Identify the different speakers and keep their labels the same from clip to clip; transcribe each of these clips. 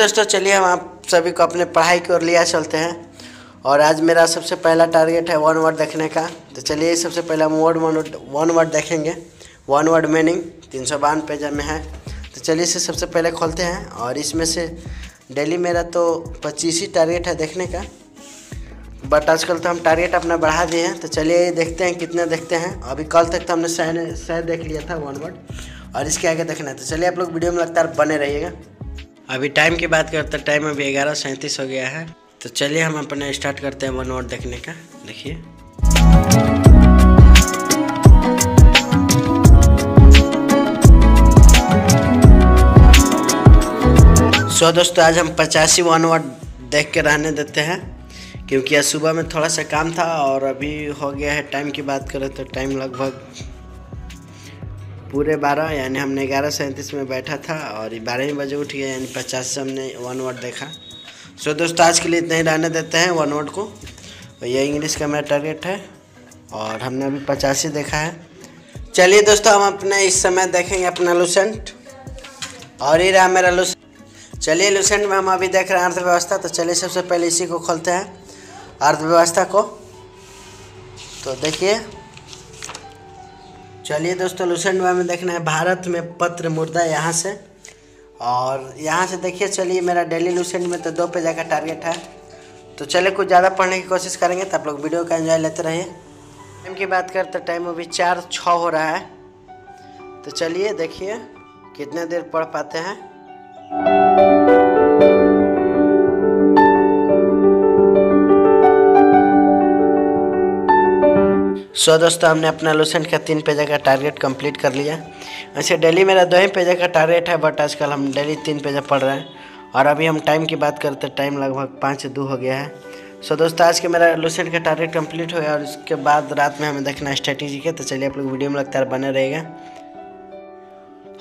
Speaker 1: दोस्तों, चलिए हम आप सभी को अपने पढ़ाई की ओर लिया चलते हैं। और आज मेरा सबसे पहला टारगेट है वन वर्ड देखने का। तो चलिए सबसे पहले हम वर्ड वन वन वर्ड देखेंगे। वन वर्ड मीनिंग तीन सौ बावन पेज में है। तो चलिए इसे सबसे पहले खोलते हैं और इसमें से डेली मेरा तो पच्चीस ही टारगेट है देखने का। बट आजकल तो हम टारगेट अपना बढ़ा दिए हैं। तो चलिए देखते हैं कितने देखते हैं। अभी कल तक तो हमने शायद शायद देख लिया था वन वर्ड और इसके आगे देखना है। तो चलिए आप लोग वीडियो में लगातार बने रहिएगा। अभी टाइम की बात करते हैं टाइम अभी ग्यारह सैंतीस हो गया है। तो चलिए हम अपना स्टार्ट करते हैं वन वर्ड देखने का। देखिए। सो दोस्तों, आज हम पचासी वन वर्ड देख के रहने देते हैं, क्योंकि आज सुबह में थोड़ा सा काम था और अभी हो गया है टाइम की बात करें तो टाइम लगभग पूरे बारह, यानी हमने ग्यारह सैंतीस में बैठा था और बारह ही बजे उठ गया, यानी पचास से हमने वन वर्ड देखा। सो दोस्तों, आज के लिए इतना ही रहने देते हैं वन वर्ड को। ये इंग्लिश का मेरा टारगेट है, और हमने अभी पचासी देखा है। चलिए दोस्तों, हम अपने इस समय देखेंगे अपना लूसेंट और ये रहा मेरा लूसेंट चलिए लूसेंट में हम अभी देख रहे हैं अर्थव्यवस्था तो चलिए सबसे पहले इसी को खोलते हैं। अर्थव्यवस्था को। तो देखिए। चलिए दोस्तों, लूसेंट में देखना है, भारत में पत्र मुर्दा यहाँ से। और यहाँ से देखिए, चलिए मेरा डेली लूसेंट में तो दो पेजा का टारगेट है। तो चलिए, कुछ ज़्यादा पढ़ने की कोशिश करेंगे तो आप लोग वीडियो का एंजॉय लेते रहिए। टाइम की बात करते टाइम अभी चार छः हो रहा है। तो चलिए देखिए, कितने देर पढ़ पाते हैं। सो दोस्तों, हमने अपना लूसेंट का तीन पेजा का टारगेट कंप्लीट कर लिया। वैसे डेली मेरा दो ही पेजा का टारगेट है बट आजकल हम डेली तीन पेजा पढ़ रहे हैं। और अभी हम टाइम की बात करते हैं टाइम लगभग पाँच दो हो गया है। सो दोस्तों, आज के मेरा लूसेंट का टारगेट कंप्लीट हो गया और उसके बाद रात में हमें देखना है स्ट्रेटेजी के। तो चलिए आप लोग वीडियो में लगता है, बने रहेगा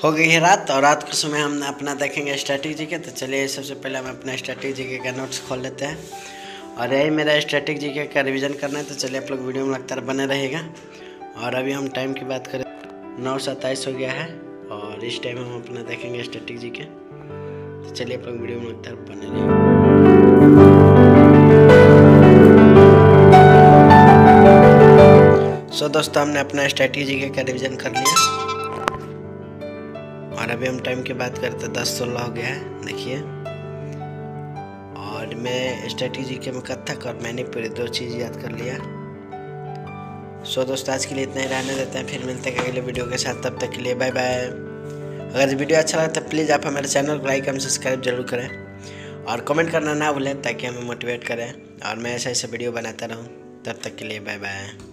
Speaker 1: हो गई है रात और रात के समय हम अपना देखेंगे स्ट्रैटेजी के। तो चलिए सबसे पहले हम अपना स्ट्रैटेजी का नोट्स खोल लेते हैं। और यही मेरा स्ट्रैटेजी के का रिवीजन करना है तो चलिए आप लोग वीडियो में लगता है बने रहेगा और अभी हम टाइम की बात करें नौ सत्ताईस हो गया है और इस टाइम हम अपना देखेंगे स्ट्रैटेजी के। तो चलिए आप लोग वीडियो में लगता है बने रहेगा सो so, दोस्तों हमने अपना स्ट्रैटेजी का रिवीजन कर लिया। और अभी हम टाइम की बात करते हैं दस सोलह हो गया है देखिए। मैं स्ट्रेटेजी के में कथक और मैंने पूरे दो चीज़ याद कर लिया। सो दोस्तों, आज के लिए इतना ही। रहने देते हैं, फिर मिलते हैं अगले वीडियो के साथ। तब तक के लिए बाय बाय अगर वीडियो अच्छा लगा तो प्लीज़ आप हमारे चैनल को लाइक एंड सब्सक्राइब ज़रूर करें। और कमेंट करना ना भूलें, ताकि हमें मोटिवेट करें। और मैं ऐसा ऐसा वीडियो बनाता रहूँ। तब तक के लिए बाय बाय